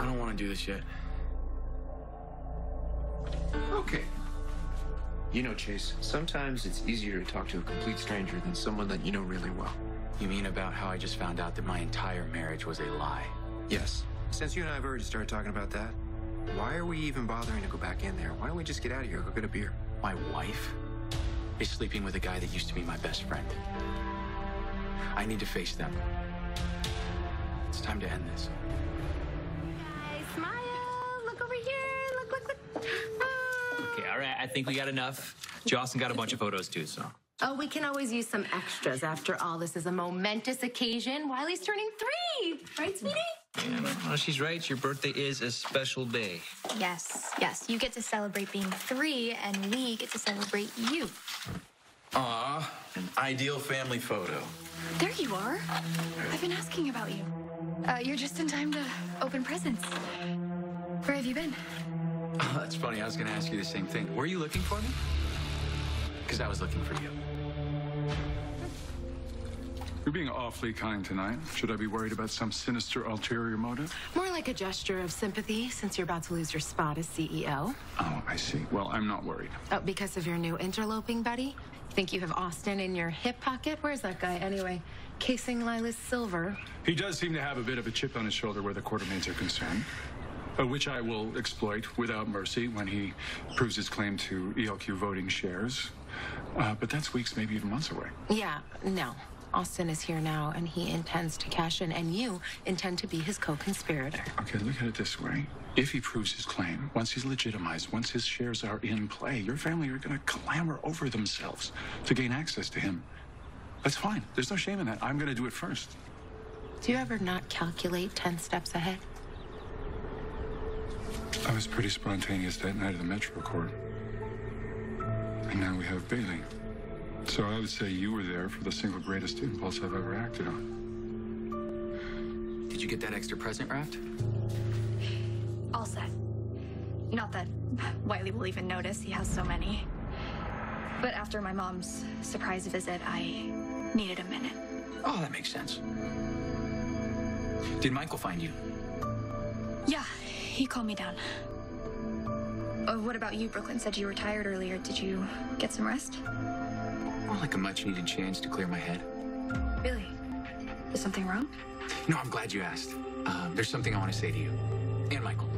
I don't want to do this yet. Okay. You know, Chase, sometimes it's easier to talk to a complete stranger than someone that you know really well. You mean about how I just found out that my entire marriage was a lie? Yes. Since you and I have already started talking about that, why are we even bothering to go back in there? Why don't we just get out of here, go get a beer? My wife is sleeping with a guy that used to be my best friend. I need to face them. It's time to end this. Ah. Okay, all right. I think we got enough. Josslyn got a bunch of photos too, so. Oh, we can always use some extras. After all, this is a momentous occasion. Wiley's turning three. Right, sweetie? Yeah, well, she's right. Your birthday is a special day. Yes, yes. You get to celebrate being three, and we get to celebrate you. Aw, an ideal family photo. There you are. I've been asking about you. Uh, you're just in time to open presents. Where have you been? Oh, that's funny. I was going to ask you the same thing. Were you looking for me? Because I was looking for you. You're being awfully kind tonight. Should I be worried about some sinister ulterior motive? More like a gesture of sympathy since you're about to lose your spot as CEO. Oh, I see. Well, I'm not worried. Oh, because of your new interloping buddy? Think you have Austin in your hip pocket? Where's that guy anyway? Casing Lila's silver. He does seem to have a bit of a chip on his shoulder where the Quartermaines are concerned, which I will exploit without mercy when he proves his claim to ELQ voting shares. Uh, but that's weeks, maybe even months away. Yeah, no. Austin is here now, and he intends to cash in, and you intend to be his co-conspirator. Okay, look at it this way. If he proves his claim, once he's legitimized, once his shares are in play, your family are going to clamor over themselves to gain access to him. That's fine. There's no shame in that. I'm going to do it first. Do you ever not calculate 10 steps ahead? I was pretty spontaneous that night at the Metro Court. And now we have Bailey. So I would say you were there for the single greatest impulse I've ever acted on. Did you get that extra present wrapped? All set. Not that Wiley will even notice. He has so many. But after my mom's surprise visit, I needed a minute. Oh, that makes sense. Did Michael find you? Yeah, he called me down. Oh, what about you? Brook Lynn said you were tired earlier. Did you get some rest? More like a much needed chance to clear my head. Really? Is something wrong? No, I'm glad you asked. Um, there's something I want to say to you and Michael.